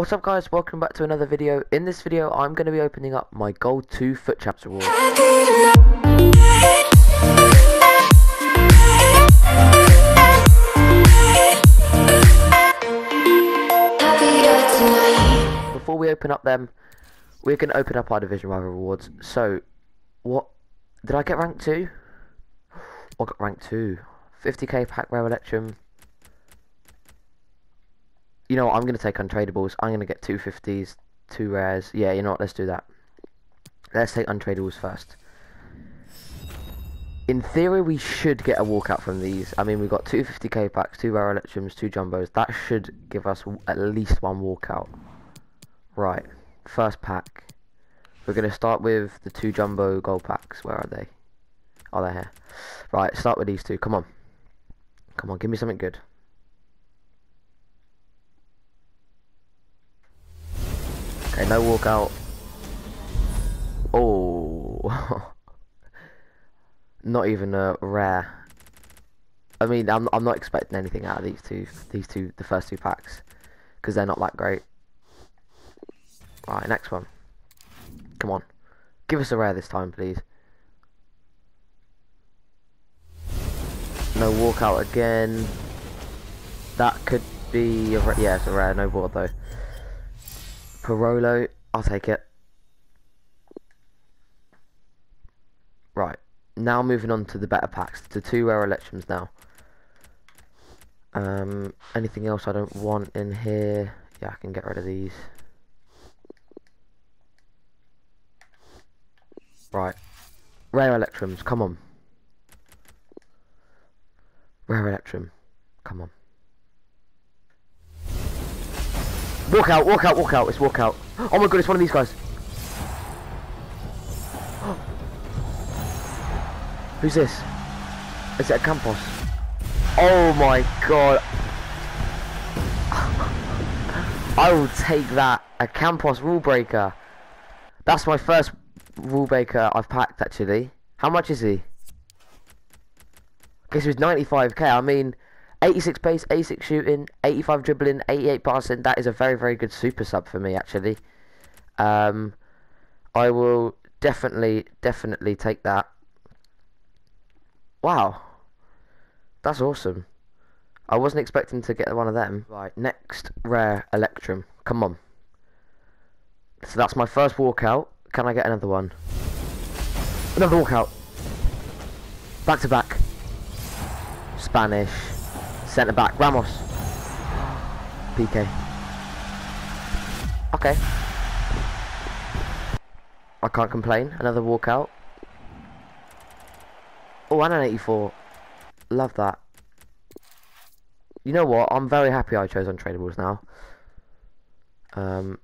What's up guys, welcome back to another video. In this video I'm going to be opening up my Gold 2 FUT Champs Award. Before we open up them, we're going to open up our Division Rival Awards. So, what, did I get rank 2? I got rank 2. 50k pack rare electrum. You know what, I'm going to take untradables. I'm going to get two 50s, two rares. Yeah, you know what, let's do that. Let's take untradables first. In theory, we should get a walkout from these. I mean, we've got two 50k packs, two rare electrums, two jumbos. That should give us at least one walkout. Right, first pack. We're going to start with the two jumbo gold packs. Where are they? Oh, they're here. Right, start with these two. Come on. Come on, give me something good. No walkout. Oh. not even a rare. I mean, I'm I'm not expecting anything out of these two, these two, the first two packs, because they're not that great. Right, next one. Come on, give us a rare this time, please. No walkout again. That could be a yeah, it's a rare. No board though. Parolo, I'll take it. Right, now moving on to the better packs, the two rare electrums now. Um, anything else I don't want in here? Yeah, I can get rid of these. Right, rare electrums, come on. Rare electrum, come on. Walk out, walk out, walk out. It's walk out. Oh my god, it's one of these guys. Who's this? Is it a Campos? Oh my god. I will take that. A Campos rule breaker. That's my first rule breaker I've packed actually. How much is he? Guess he was 95k. I mean, 86 pace, 86 shooting, 85 dribbling, 88 passing. That is a very, very good super sub for me, actually. Um, I will definitely, definitely take that. Wow. That's awesome. I wasn't expecting to get one of them. Right, next rare Electrum. Come on. So that's my first walkout. Can I get another one? Another walkout. Back to back. Spanish. Centre back, Ramos. PK. Okay. I can't complain. Another walkout. Oh, and an 84. Love that. You know what? I'm very happy I chose untradables now. Um.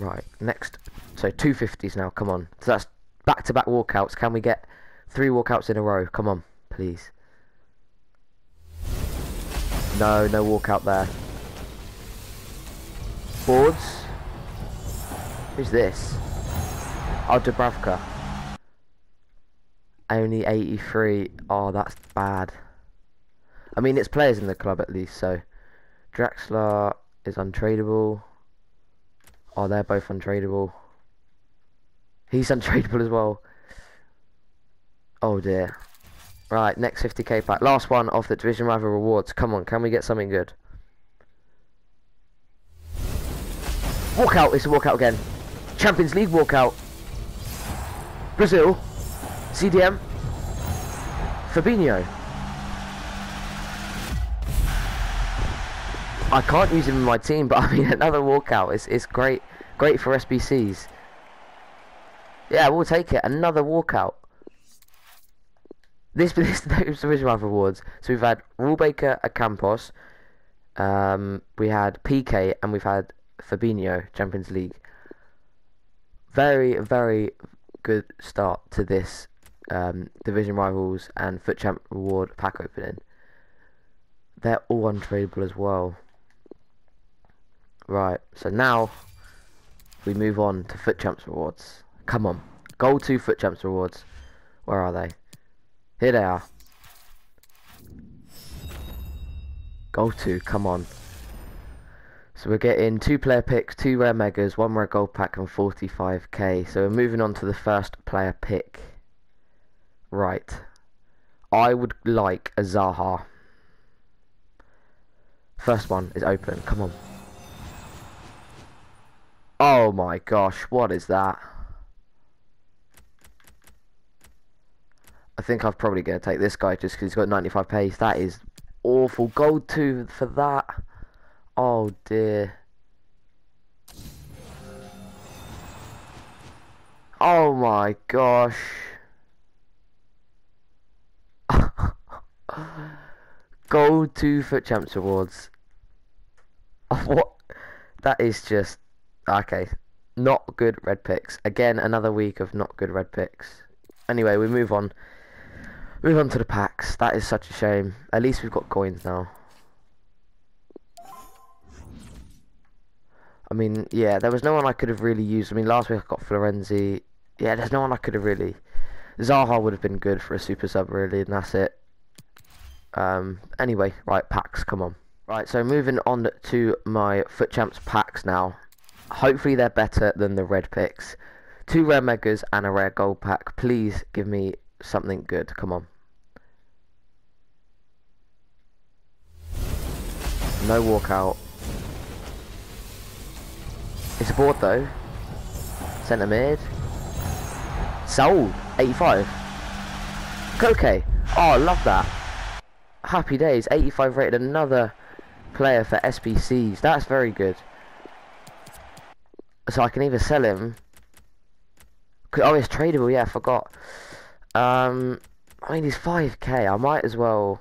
Right, next. So, 250s now, come on. So that's back-to-back -back walkouts. Can we get three walkouts in a row? Come on, please. No, no walkout there. Boards. Who's this? Oh, Dubravka. Only 83. Oh, that's bad. I mean, it's players in the club at least, so... Draxler is untradeable. Oh, they're both untradeable. He's untradeable as well. Oh dear. Right, next 50k pack. Last one of the Division Rival rewards. Come on, can we get something good? Walkout. It's a walkout again. Champions League walkout. Brazil. CDM. Fabinho. I can't use him in my team, but I mean another walkout. It's it's great, great for SBCs. Yeah, we'll take it. Another walkout. This this those original rewards. So we've had Rulebreaker, Campos, um, we had PK, and we've had Fabinho Champions League. Very very good start to this um, division rivals and FUT champ reward pack opening. They're all untradeable as well. Right, so now we move on to FUT champs rewards. Come on, gold two FUT champs rewards. Where are they? Here they are. Go to, come on. So we're getting two player picks, two rare megas, one rare gold pack, and 45k. So we're moving on to the first player pick. Right. I would like a Zaha. First one is open. Come on. Oh my gosh, what is that? I think I'm probably going to take this guy just because he's got 95 pace. That is awful. Gold 2 for that. Oh dear. Oh my gosh. Gold 2 FUT Champs Awards. what? That is just... Okay. Not good red picks. Again, another week of not good red picks. Anyway, we move on. Move on to the packs. That is such a shame. At least we've got coins now. I mean, yeah, there was no one I could have really used. I mean, last week I got Florenzi. Yeah, there's no one I could have really... Zaha would have been good for a super sub, really, and that's it. Um, anyway, right, packs, come on. Right, so moving on to my FUT Champs packs now. Hopefully they're better than the red picks. Two rare megas and a rare gold pack. Please give me something good. Come on. No walkout. It's a board though. Centre mid. Sold. 85. Koke. Oh, I love that. Happy days. 85 rated. Another player for SBCs. That's very good. So I can either sell him. Oh, it's tradable. Yeah, I forgot. Um, I mean, he's 5k. I might as well...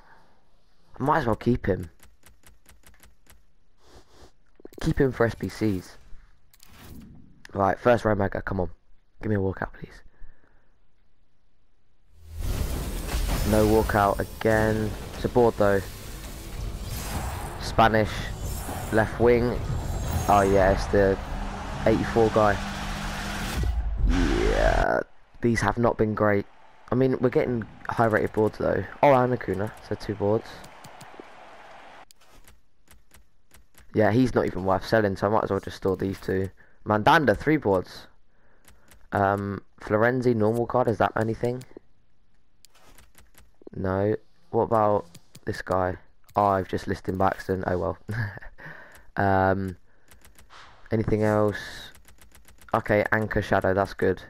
I might as well keep him. Keep him for SBCs. Right, first row mega, come on. Give me a walkout, please. No walkout again. It's a board though. Spanish left wing. Oh yeah, it's the 84 guy. Yeah, these have not been great. I mean, we're getting high rated boards though. Oh, and Acuna, so two boards. Yeah, he's not even worth selling, so I might as well just store these two. Mandanda, three boards. Um, Florenzi, normal card, is that anything? No. What about this guy? Oh, I've just listed Baxton. Oh well. um, anything else? Okay, Anchor Shadow, that's good.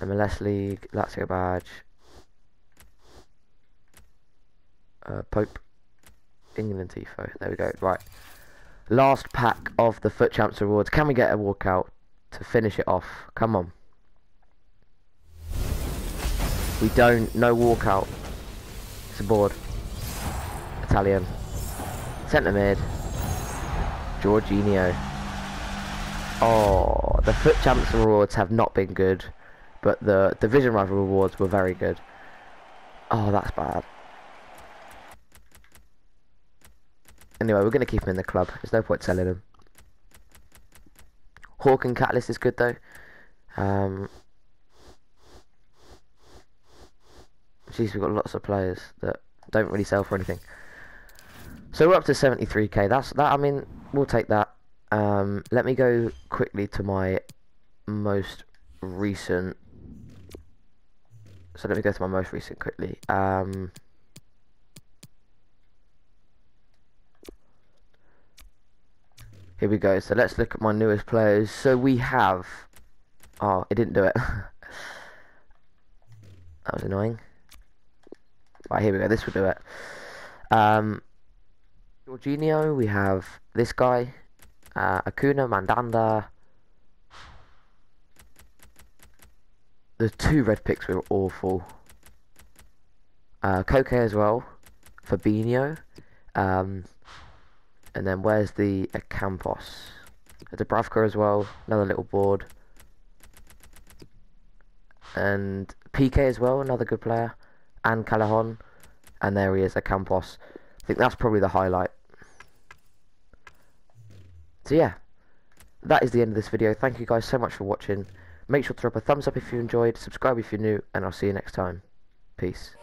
MLS League, Lazio badge. Uh, Pope. England Tifo. There we go. Right. Last pack of the FUT Champs Awards. Can we get a walkout to finish it off? Come on. We don't. No walkout. It's a board. Italian. Centre mid. Jorginho. Oh, the FUT Champs Awards have not been good, but the Division Rival rewards were very good. Oh, that's bad. Anyway, we're going to keep him in the club. There's no point selling him. Hawk and Catalyst is good though. Um, geez, we've got lots of players that don't really sell for anything. So we're up to 73k. That's that. I mean, we'll take that. Um, let me go quickly to my most recent. So let me go to my most recent quickly. Um, Here we go. So let's look at my newest players. So we have... Oh, it didn't do it. that was annoying. Right, here we go. This will do it. Um, Jorginho, we have this guy. Uh, Mandanda. The two red picks were awful. Uh, Koke as well. Fabinho. Um, and then where's the Campos? There's a Bravka as well, another little board. And PK as well, another good player. And Callahan. And there he is, a Campos. I think that's probably the highlight. So yeah, that is the end of this video. Thank you guys so much for watching. Make sure to drop a thumbs up if you enjoyed, subscribe if you're new, and I'll see you next time. Peace.